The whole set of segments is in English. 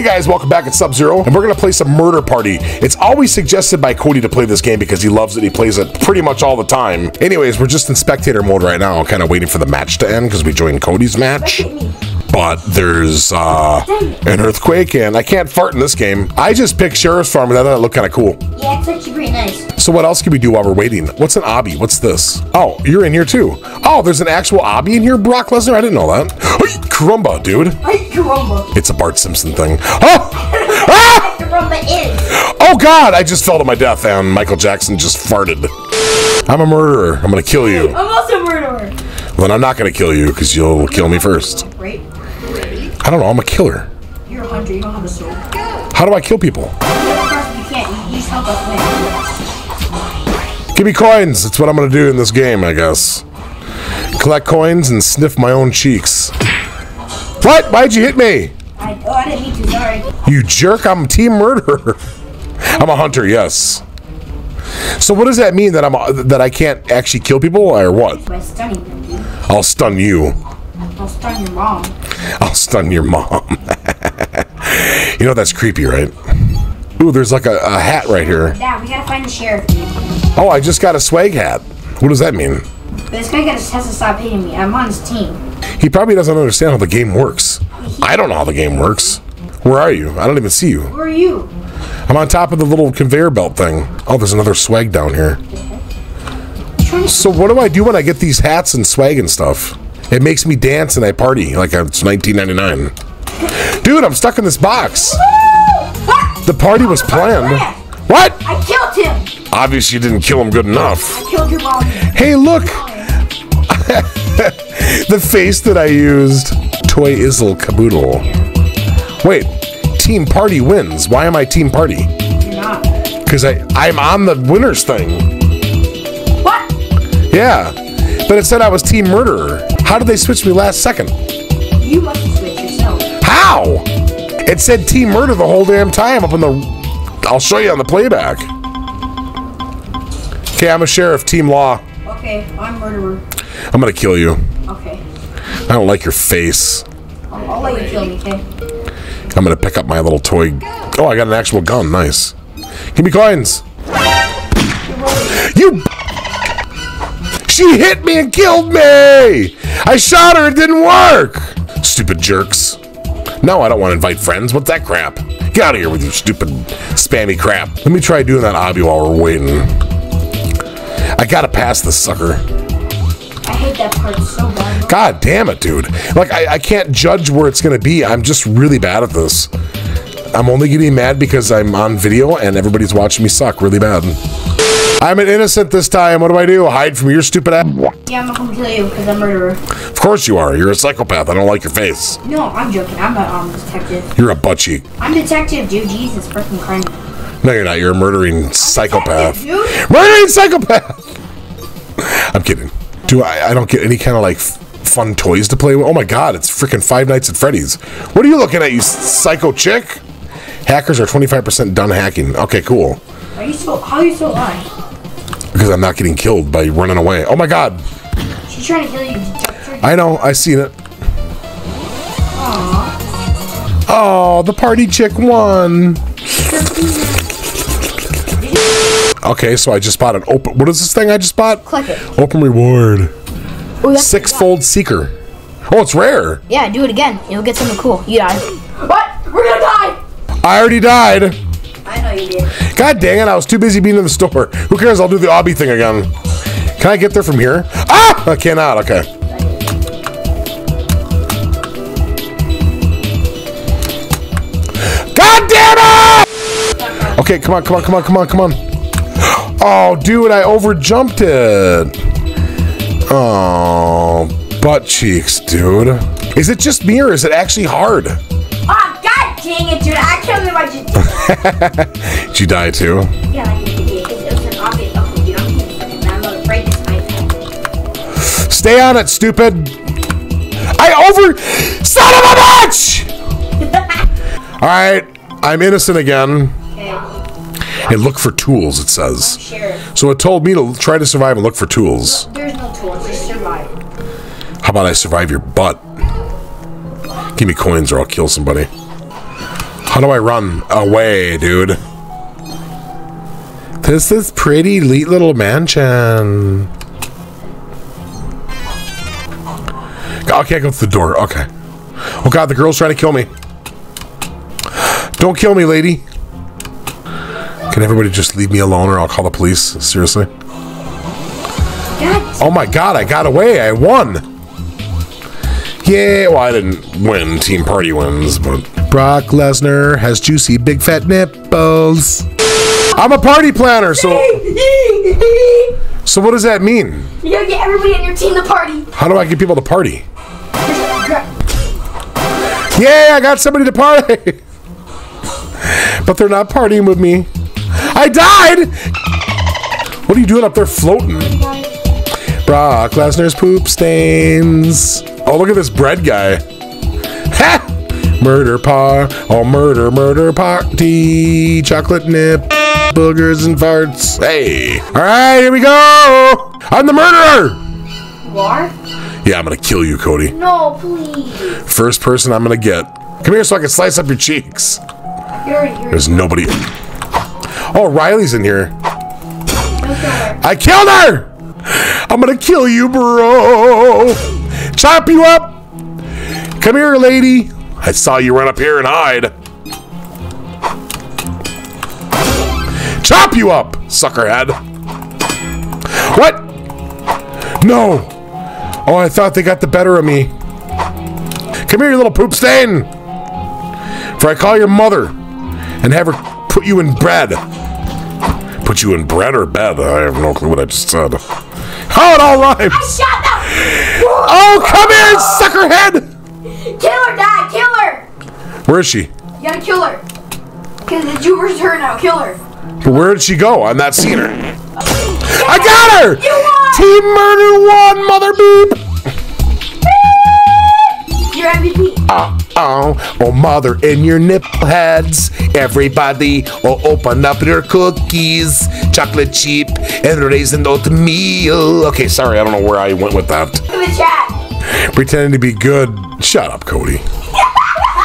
Hey guys, welcome back at Sub Zero, and we're gonna play some Murder Party. It's always suggested by Cody to play this game because he loves it. He plays it pretty much all the time. Anyways, we're just in spectator mode right now, kind of waiting for the match to end because we joined Cody's match. But there's uh, an earthquake, and I can't fart in this game. I just picked Sheriff's Farm, and I thought it looked kind of cool. Yeah, it's actually pretty nice. So what else can we do while we're waiting? What's an obby? What's this? Oh, you're in here too. Oh, there's an actual obby in here, Brock Lesnar. I didn't know that. Hey, Caramba, dude. Hey, Caramba. It's a Bart Simpson thing. Oh! Ah! Caramba is. Oh God! I just fell to my death, and Michael Jackson just farted. I'm a murderer. I'm gonna kill you. I'm also a murderer. Well, then I'm not gonna kill you because you'll kill me first. Right? I don't know. I'm a killer. You're a hunter. You don't have a sword. How do I kill people? You can't. You just help us win. Give me coins. That's what I'm gonna do in this game, I guess. Collect coins and sniff my own cheeks. What? Why'd you hit me? I, oh, I didn't mean to. Sorry. You jerk, I'm a team murderer. I'm a hunter, yes. So what does that mean that I'm a, that I can't actually kill people or what? By stunning them, dude. I'll stun you. I'll stun your mom. I'll stun your mom. you know that's creepy, right? Ooh, there's like a, a hat right here. Dad, we gotta find the sheriff. Oh, I just got a swag hat. What does that mean? This guy has to stop hitting me. I'm on his team. He probably doesn't understand how the game works. I don't know how the game works. Where are you? I don't even see you. Who are you? I'm on top of the little conveyor belt thing. Oh, there's another swag down here. So what do I do when I get these hats and swag and stuff? It makes me dance and I party like uh, it's 1999. Dude, I'm stuck in this box. What? The party was planned. What? I killed him. Obviously, you didn't kill him good enough. I killed your mom. Hey, look! the face that I used. Toy Izzle Caboodle. Wait, Team Party wins. Why am I Team Party? Because I I'm on the winners thing. What? Yeah, but it said I was Team Murderer. How did they switch me last second? You must have switched yourself. How? It said Team Murder the whole damn time up in the. I'll show you on the playback. Okay, I'm a sheriff. Team Law. Okay, I'm murderer. I'm gonna kill you. Okay. I don't like your face. I'll, I'll let you kill me, okay? I'm gonna pick up my little toy. Oh, I got an actual gun. Nice. Give me coins. You. She hit me and killed me. I shot her. It didn't work. Stupid jerks. No, I don't want to invite friends. What's that crap? Get out of here with your stupid spammy crap. Let me try doing that obby while we're waiting. I gotta pass this sucker. I hate that part so bad. God damn it, dude. Like, I, I can't judge where it's going to be. I'm just really bad at this. I'm only getting mad because I'm on video and everybody's watching me suck really bad. I'm an innocent this time. What do I do? Hide from your stupid ass? Yeah, I'm not gonna kill you because I'm a murderer. Of course you are. You're a psychopath. I don't like your face. No, I'm joking. I'm not um, detective. You're a butt cheek. I'm detective, dude. Jesus freaking Christ. No, you're not. You're a murdering psychopath. Detective, dude. Murdering psychopath! I'm kidding. Do I? I don't get any kind of like fun toys to play with. Oh my god, it's freaking Five Nights at Freddy's. What are you looking at, you psycho chick? Hackers are 25% done hacking. Okay, cool. Are you so? How are you so alive? Because I'm not getting killed by running away. Oh my god. She's trying to kill you. I know. I seen it. Aww. Oh, the party chick won. Okay, so I just bought an open. What is this thing I just bought? Click it. Open reward. Oh, that's Six-fold seeker. Oh, it's rare. Yeah, do it again. You'll get something cool. You die. What? We're gonna die. I already died. God dang it, I was too busy being in the store. Who cares? I'll do the obby thing again. Can I get there from here? Ah! I cannot. Okay. God damn it! Okay, come on, come on, come on, come on, come on. Oh, dude, I overjumped it. Oh, butt cheeks, dude. Is it just me or is it actually hard? It, dude. I can't believe I just. Did you die too? yeah, I did. Because it was an obvious. Oh, dude, I'm getting fucking. I'm gonna break this iPad. Stay on it, stupid. I over. Son of a bitch! All right, I'm innocent again. Okay. And look for tools, it says. Sheriff. So it told me to try to survive and look for tools. There's no tools. Just survive. How about I survive your butt? Give me coins or I'll kill somebody. How do I run away, dude? This is pretty neat little mansion. Oh, I can't go through the door. Okay. Oh god, the girl's trying to kill me. Don't kill me, lady. Can everybody just leave me alone or I'll call the police? Seriously? Oh my god, I got away. I won. Yeah, well, I didn't win. Team Party wins, but. Brock Lesnar has juicy, big fat nipples. I'm a party planner, so. So, what does that mean? you gotta get everybody on your team to party. How do I get people to party? Yeah, I got somebody to party. but they're not partying with me. I died! What are you doing up there floating? Brock Lesnar's poop stains. Oh, look at this bread guy. Ha! Murder par. Oh, murder, murder party. Chocolate nip. Boogers and farts. Hey. All right, here we go. I'm the murderer. What? Yeah, I'm gonna kill you, Cody. No, please. First person I'm gonna get. Come here so I can slice up your cheeks. You're. There's nobody. Oh, Riley's in here. Don't kill her. I killed her! I'm gonna kill you, bro! Chop you up! Come here, lady. I saw you run up here and hide. Chop you up, suckerhead. What? No. Oh, I thought they got the better of me. Come here, you little poop stain. For I call your mother and have her put you in bread. Put you in bread or bed? I have no clue what I just said. How it all rhymes. Oh, come here, suckerhead! Kill or Dad! Where is she? You gotta kill her. Because the Juber's her now. Kill her. But where did she go? I'm not seeing her. I got her! You won! Team Murder one, mother beep! You're MVP. Oh, oh, mother in your nipple heads. Everybody, oh, open up your cookies. Chocolate chip and raisin oatmeal. Okay, sorry, I don't know where I went with that. In the chat. Pretending to be good. Shut up, Cody.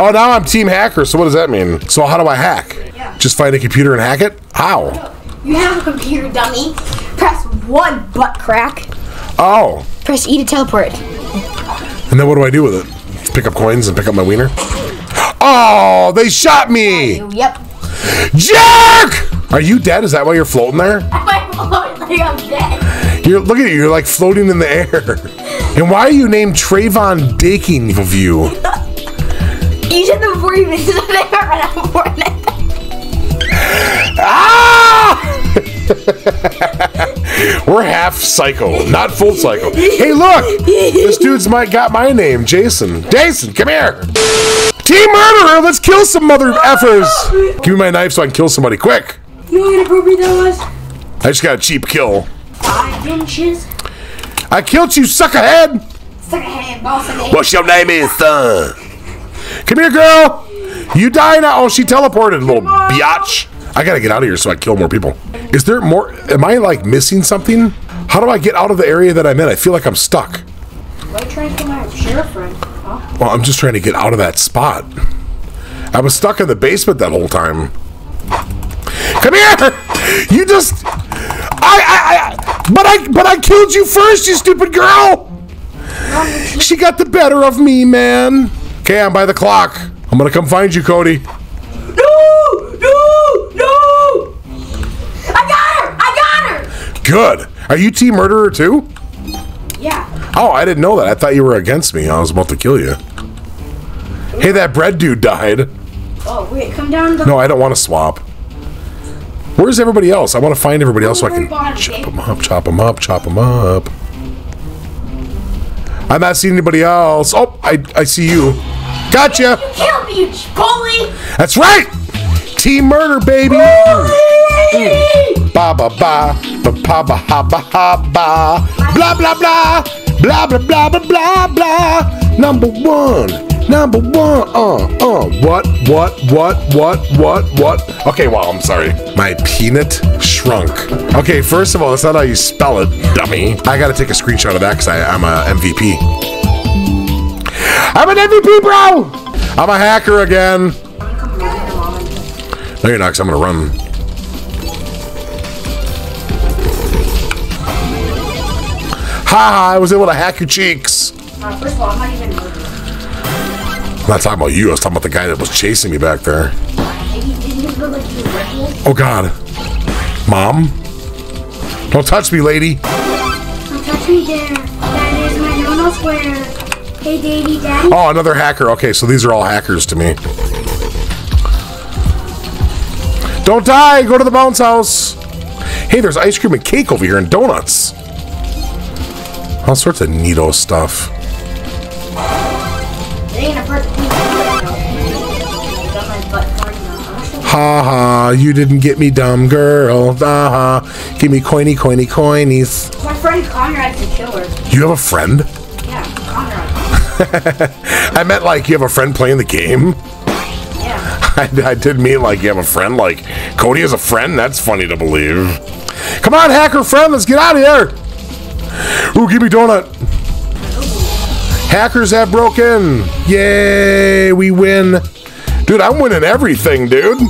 Oh, now I'm Team Hacker, so what does that mean? So, how do I hack? Yeah. Just find a computer and hack it? How? You have a computer, dummy. Press one butt crack. Oh, Press E to teleport. and then what do I do with it? Pick up coins and pick up my wiener? Oh, they shot me! Yep. Jerk! Are you dead? Is that why you're floating there? I'm floating like I'm dead. You're look at you. You're like floating in the air. And why are you named Trayvon Daking of you? You said that before you even said that I ran out of Fortnite. Ah! We're half cycle, not full cycle. Hey, look! This dude's my got my name, Jason. Jason, come here. Team murderer, let's kill some mother effers. Give me my knife so I can kill somebody quick. You know how inappropriate that was? I just got a cheap kill. Five inches. I killed you, suckerhead. Suck a hand, boss of me. What's your name is, son? Come here, girl. You die now. Oh, she teleported, little biatch. I gotta get out of here so I kill more people. Is there more? Am I like missing something? How do I get out of the area that I'm in? I feel like I'm stuck. Why trying to my sheriff friend? Huh? Well, I'm just trying to get out of that spot. I was stuck in the basement that whole time. Come here! You just, I, I, I, but I, but I killed you first, you stupid girl. She got the better of me, man. Okay, I'm by the clock. I'm gonna come find you, Cody. No! No! No! I got her! I got her! Good. Are you team murderer too? Yeah. Oh, I didn't know that. I thought you were against me. I was about to kill you. Hey, that bread dude died. Oh, wait, come down the No, I don't want to swap. Where's everybody else? I want to find everybody else so I can chop them up, chop them up, chop them up. I'm not seeing anybody else. Oh, I, I see you. Gotcha. You killed me, you bully! That's right. Team murder, baby. Bully! Ba ba ba ba ba ba ha ba ha ba. Blah blah blah. Blah blah blah blah blah blah. Number one. Number one. Uh uh. What what what what what what? Okay, well, I'm sorry. My peanut shrunk. Okay, first of all, that's not how you spell it, dummy. I gotta take a screenshot of that because I'm a MVP. I'm an MVP, bro. I'm a hacker again. No, you're not, because I'm going to run. Ha ha, I was able to hack your cheeks. Uh, first of all, I'm not even moving. I'm not talking about you, I was talking about the guy that was chasing me back there. Maybe didn't you look like you were Red Bull? Oh, God. Mom? Don't touch me, lady. Don't touch me there. That is my no-no square. Hey, Daddy. Oh, another hacker. Okay, so these are all hackers to me. Don't die! Go to the bounce house! Hey, there's ice cream and cake over here and donuts. All sorts of neato stuff. It ain't a perfect piece. Got my butt hard enough. Ha ha, you didn't get me, dumb girl. Ha ha. Give me coiny, coiny, coinies. My friend Conrad's a killer. You have a friend? I meant like you have a friend playing the game. I, I did mean like you have a friend. Like Cody has a friend. That's funny to believe. Come on, hacker friend, let's get out of here. Ooh, give me donut. Hackers have broken. Yay, we win. Dude, I'm winning everything, dude.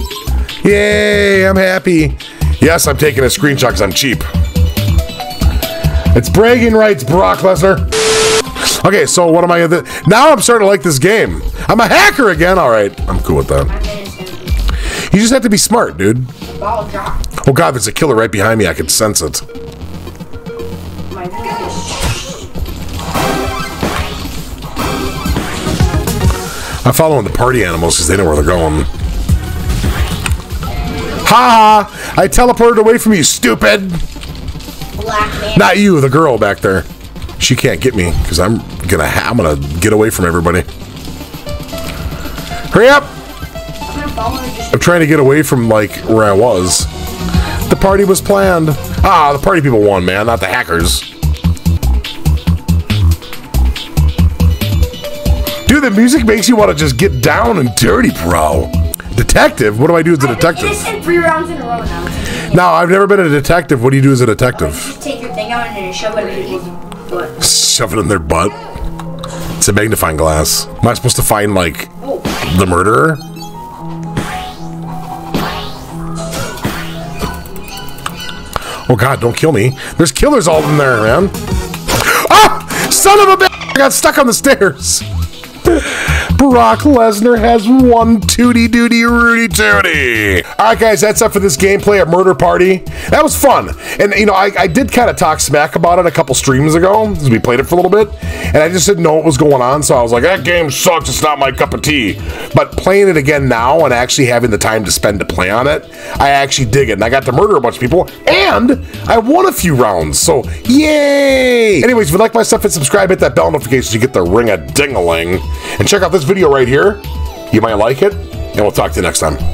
Yay, I'm happy. Yes, I'm taking a screenshot because I'm cheap. It's bragging rights, Brock Lesnar. Okay, so what am I? Now I'm starting to like this game. I'm a hacker again. All right, I'm cool with that. You just have to be smart, dude. Oh god, there's a killer right behind me. I can sense it. I'm following the party animals because they know where they're going. Ha ha! I teleported away from you, stupid! Black man. Not you, the girl back there. She can't get me because I'm gonna ha- I'm gonna get away from everybody. Hurry up! I'm gonna follow her just I'm trying to get away from like where I was. The party was planned. Ah, the party people won, man, not the hackers. Dude, the music makes you want to just get down and dirty, bro. Detective? What do I do as a detective? three rounds in a row now. No, I've never been a detective. What do you do as a You detective? just take your thing out and shove it in people's butt. Shove it in their butt. It's a magnifying glass. Am I supposed to find like the murderer? Oh god, don't kill me. There's killers all in there, man. Ah! Son of a bitch! I got stuck on the stairs. Brock Lesnar has one tooty dooty Rudy tooty. All right, guys, that's up for this gameplay at Murder Party. That was fun, and you know, I, I did kind of talk smack about it a couple streams ago we played it for a little bit, and I just didn't know what was going on, so I was like, that game sucks. It's not my cup of tea. But playing it again now and actually having the time to spend to play on it, I actually dig it, and I got to murder a bunch of people, and I won a few rounds. So yay! Anyways, if you like my stuff, hit subscribe, hit that bell notification you get the ring a ding a ling, and check out this video right here. You might like it, and we'll talk to you next time.